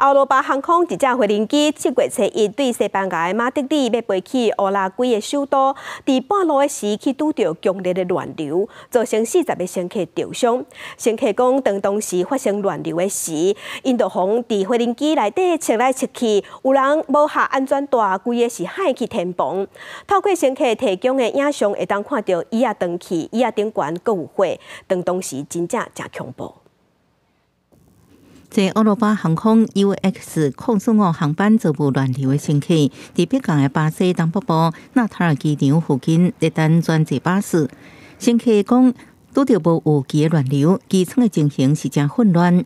欧罗巴航空一架飞行机七月初一对西班牙的马德里要飞去乌拉圭的首都，在半路的时去拄到强烈的乱流，造成四十个乘客受伤。乘客讲，当当时发生乱流的时，印度航在飞行机内底切来切去，有人无下安全带，规个是海去天崩。透过乘客提供的影像，会当看到椅啊断去，椅啊顶悬各有火，当当时真正真恐怖。在欧罗巴航空 UX 空送五航班遭遇乱流的乘客，在北港的巴西东北部纳塔尔机场附近在等转接巴士。乘客讲，拄到无有机的乱流，机舱的情形是真混乱。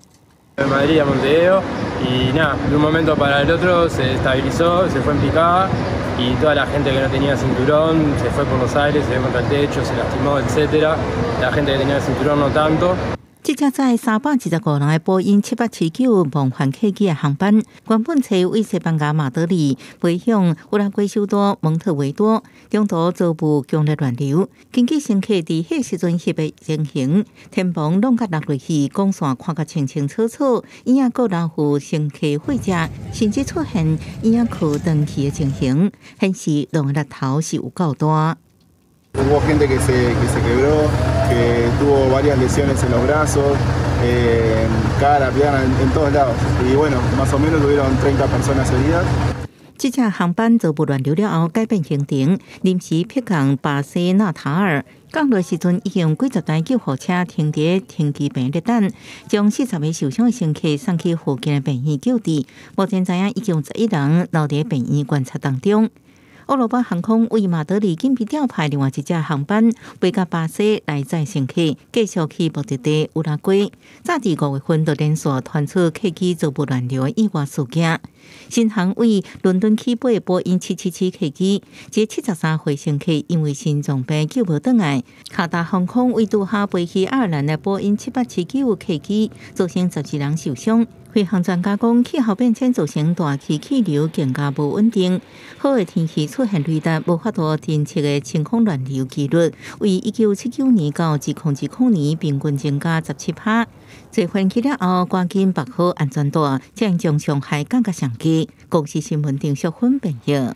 架载三百二十五人的波音七八七九梦幻客机的航班，原本从为西班牙马德里飞向乌拉圭首都蒙特维多，中途遭遇强烈乱流。根据乘客伫迄时阵翕的情形，天棚弄甲落落去，光线看甲清清楚楚，伊也个人负乘客回家，甚至出现伊也可断气的情形，显示浪的头是有够大。这架航班遭不乱流了后改变行程，临时撇降巴西纳塔尔。降落时阵已经几十台救护车停在停机坪咧等，将四十位受伤的乘客送去附近的病院救治。目前知影已经有十一人留伫病院观察当中。欧罗巴航空为马德里紧急调派另外一架航班，飞到巴西来载乘客，继续去目的地乌拉圭。早伫五月份就连续传出客机遭不乱流的意外事件。新航为伦敦起飞的波音七七七客机，这七十三岁乘客因为心脏病救无倒来。卡达航空为杜哈飞去爱尔兰的波音七八七九客机，造成十四人受伤。飞行专家讲，气候变迁造成大气气流更加不稳定，好的天气出现雷达无法度侦测的晴空乱流几率，为一九七九年到二零二零年平均增加十七趴。在飞机了后，赶紧绑好安全带，将将上海降个相机。国际新闻电视分朋友。